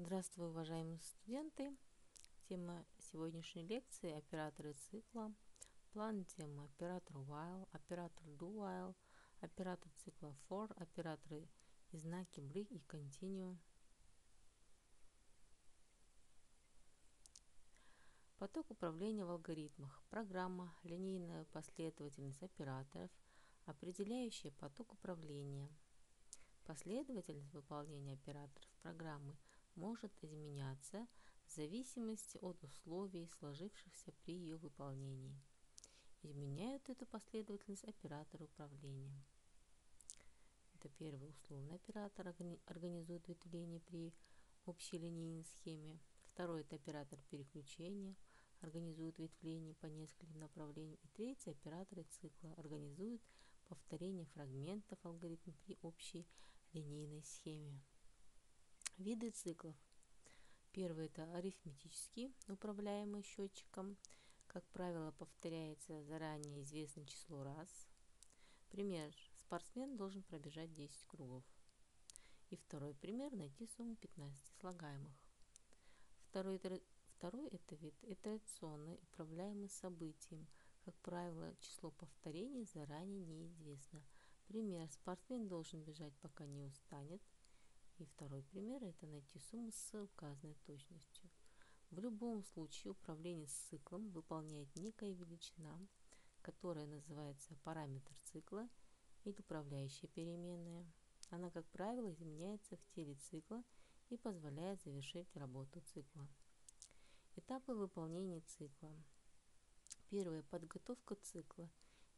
Здравствуйте, уважаемые студенты! Тема сегодняшней лекции – операторы цикла. План темы – оператор while, оператор do while, оператор цикла for, операторы и знаки break и continue. Поток управления в алгоритмах. Программа – линейная последовательность операторов, определяющая поток управления. Последовательность выполнения операторов программы – может изменяться в зависимости от условий, сложившихся при ее выполнении. Изменяют эту последовательность операторы управления. Это первый условный оператор организует ветвление при общей линейной схеме. Второй – это оператор переключения, организует ветвление по нескольким направлениям. И третий – операторы цикла организуют повторение фрагментов алгоритма при общей линейной схеме. Виды циклов. Первый – это арифметический, управляемый счетчиком. Как правило, повторяется заранее известное число раз. Пример. Спортсмен должен пробежать 10 кругов. И второй пример – найти сумму 15 слагаемых. Второй, второй это вид итерационный, управляемый событием. Как правило, число повторений заранее неизвестно. Пример. Спортсмен должен бежать, пока не устанет – и второй пример – это найти сумму с указанной точностью. В любом случае управление циклом выполняет некая величина, которая называется параметр цикла или управляющая переменная. Она, как правило, изменяется в теле цикла и позволяет завершить работу цикла. Этапы выполнения цикла. Первое. Подготовка цикла.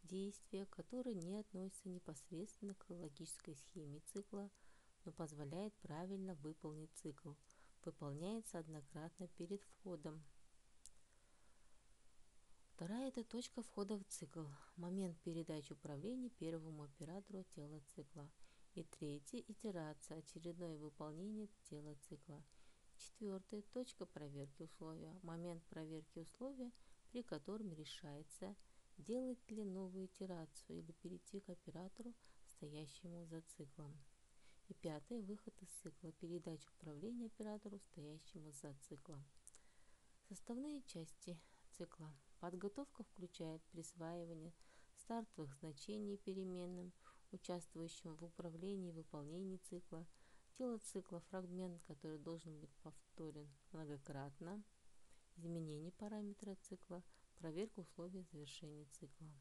Действия, которые не относятся непосредственно к логической схеме цикла – но позволяет правильно выполнить цикл. Выполняется однократно перед входом. Вторая – это точка входа в цикл, момент передачи управления первому оператору тела цикла. И третья – итерация, очередное выполнение тела цикла. Четвертое – точка проверки условия, момент проверки условия, при котором решается, делать ли новую итерацию или перейти к оператору, стоящему за циклом. И пятое – выход из цикла, передача управления оператору, стоящему за циклом. Составные части цикла. Подготовка включает присваивание стартовых значений переменным, участвующим в управлении и выполнении цикла, тело цикла, фрагмент, который должен быть повторен многократно, изменение параметра цикла, проверка условий завершения цикла.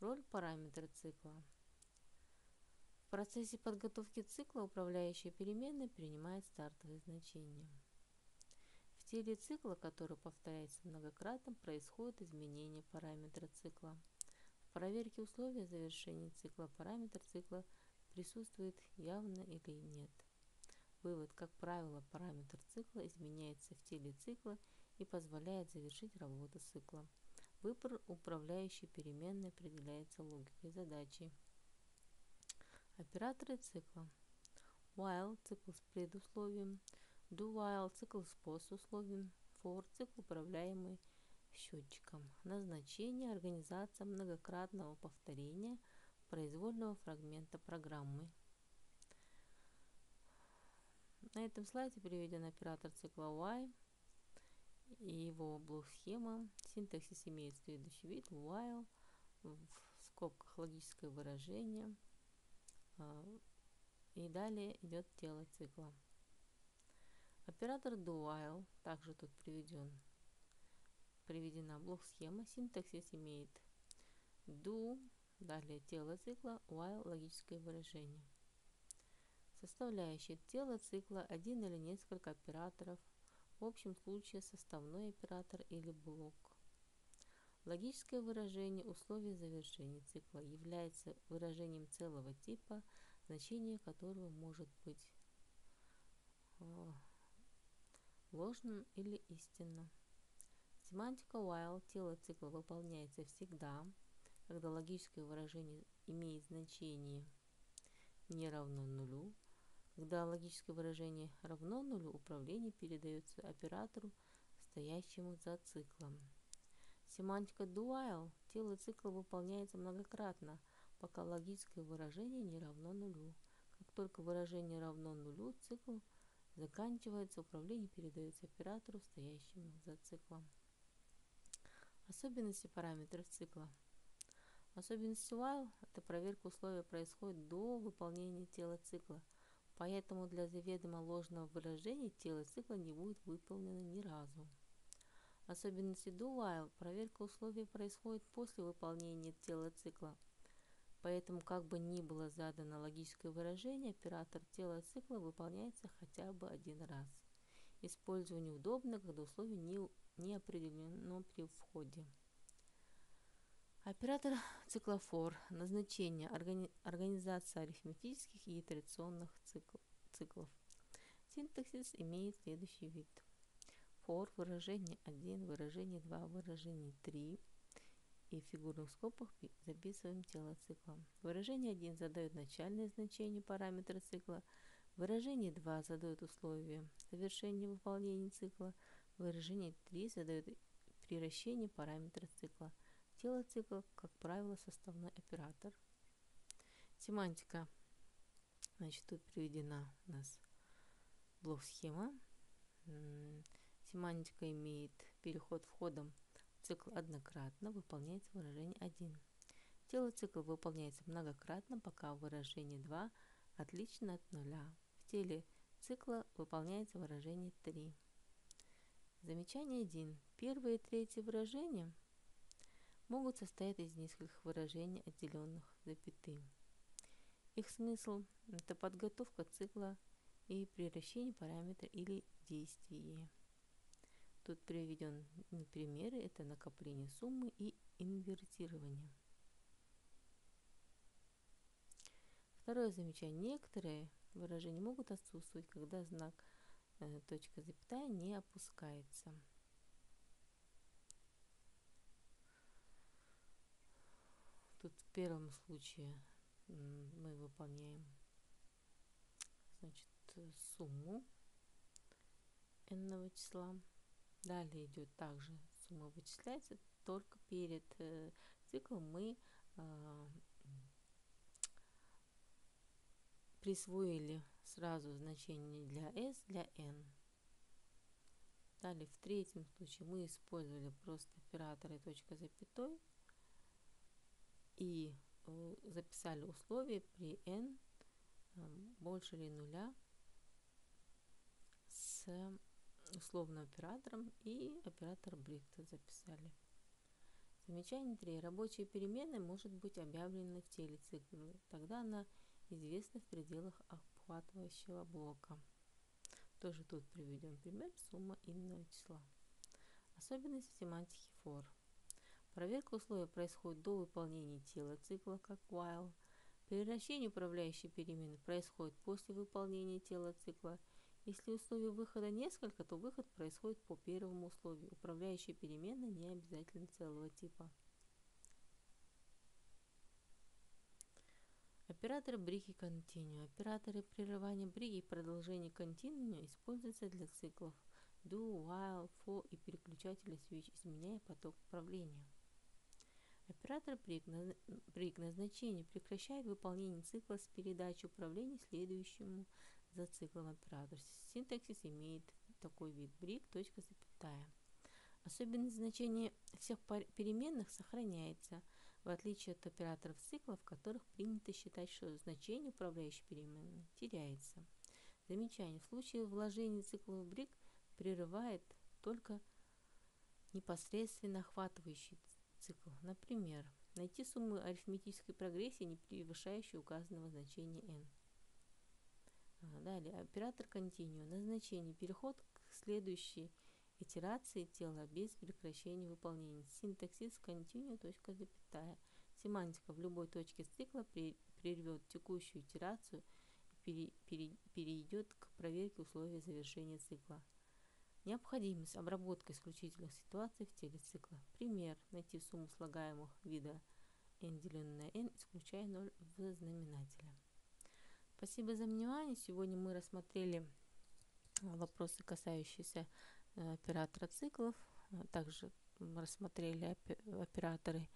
Роль параметра цикла – в процессе подготовки цикла управляющая переменная принимает стартовые значения. В теле цикла, который повторяется многократно, происходит изменение параметра цикла. В проверке условия завершения цикла параметр цикла присутствует явно или нет. Вывод, как правило, параметр цикла изменяется в теле цикла и позволяет завершить работу цикла. Выбор управляющей переменной определяется логикой задачи. Операторы цикла. While – цикл с предусловием. Do while – цикл с послусловием. For – цикл, управляемый счетчиком. Назначение – организация многократного повторения произвольного фрагмента программы. На этом слайде приведен оператор цикла while и его блок-схема. Синтаксис имеет следующий вид. While в скобках логическое выражение – и далее идет тело цикла. Оператор do while также тут приведен. Приведена блок-схема. Синтаксис имеет do, далее тело цикла, while логическое выражение. Составляющие тела цикла один или несколько операторов, в общем случае составной оператор или блок. Логическое выражение условий завершения цикла является выражением целого типа, значение которого может быть э, ложным или истинным. Семантика while тело цикла выполняется всегда, когда логическое выражение имеет значение не равно нулю. Когда логическое выражение равно нулю, управление передается оператору, стоящему за циклом. Семантика dual. Тело цикла выполняется многократно, пока логическое выражение не равно нулю. Как только выражение равно нулю, цикл заканчивается, управление передается оператору, стоящему за циклом. Особенности параметров цикла. Особенность while – это проверка условия происходит до выполнения тела цикла, поэтому для заведомо ложного выражения тело цикла не будет выполнено ни разу. Особенности while – проверка условия происходит после выполнения тела цикла, поэтому как бы ни было задано логическое выражение, оператор тела цикла выполняется хотя бы один раз. Использование удобно, когда условие не, не определено при входе. Оператор циклофор. Назначение. Органи организация арифметических и итерационных цикл циклов. Синтаксис имеет следующий вид. For выражение 1, выражение 2, выражение 3 и в фигурных скобках записываем тело цикла. Выражение 1 задает начальное значение параметра цикла. Выражение 2 задает условия завершения выполнения цикла. Выражение 3 задает превращение параметра цикла. Тело цикла, как правило, составной оператор. Семантика. Значит, тут приведена у нас блок-схема. Семантика имеет переход входом цикл однократно, выполняется выражение 1. Тело цикла выполняется многократно, пока выражение 2 отлично от нуля. В теле цикла выполняется выражение 3. Замечание 1. Первое и третье выражение – могут состоять из нескольких выражений, отделенных запятым. Их смысл – это подготовка цикла и превращение параметра или действия. Тут приведен примеры – это накопление суммы и инвертирование. Второе замечание. Некоторые выражения могут отсутствовать, когда знак э, точка запятая не опускается. Тут в первом случае мы выполняем значит, сумму n числа. Далее идет также сумма вычисляется, только перед э, циклом мы э, присвоили сразу значение для s, для n. Далее в третьем случае мы использовали просто операторы точка запятой и э, записали условие при n э, больше или нуля с условным оператором и оператор Брихта записали. Замечание 3. Рабочая переменная может быть объявлена в теле цикла. Тогда она известна в пределах обхватывающего блока. Тоже тут приведем пример сумма именного числа. Особенности семантики for. Проверка условия происходит до выполнения тела цикла, как while. Превращение управляющей перемены происходит после выполнения тела цикла. Если условий выхода несколько, то выход происходит по первому условию. Управляющая перемена не обязательно целого типа. Оператор бриги continue. Операторы прерывания бриги и продолжения continue используются для циклов do, while, for и переключателя switch, изменяя поток управления. Оператор при назначении прекращает выполнение цикла с передачей управления следующему за циклом оператор. Синтаксис имеет такой вид брик, точка, запятая. Особенность значения всех переменных сохраняется, в отличие от операторов цикла, в которых принято считать, что значение управляющей переменной теряется. Замечание. В случае вложения цикла в брик прерывает только непосредственно охватывающий цикл. Например, найти сумму арифметической прогрессии, не превышающей указанного значения n. Далее, оператор continue. Назначение. Переход к следующей итерации тела без прекращения выполнения. Синтаксис continue, точка, запятая. Семантика в любой точке цикла прервет текущую итерацию и перейдет к проверке условий завершения цикла. Необходимость обработка исключительных ситуаций в теле цикла. Пример. Найти сумму слагаемых вида n деленное на n, исключая 0 в знаменателе. Спасибо за внимание. Сегодня мы рассмотрели вопросы, касающиеся э, оператора циклов. Также рассмотрели операторы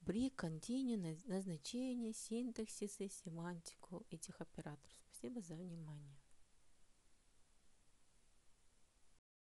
BRI, Continue, назначение, синтаксисы, семантику этих операторов. Спасибо за внимание.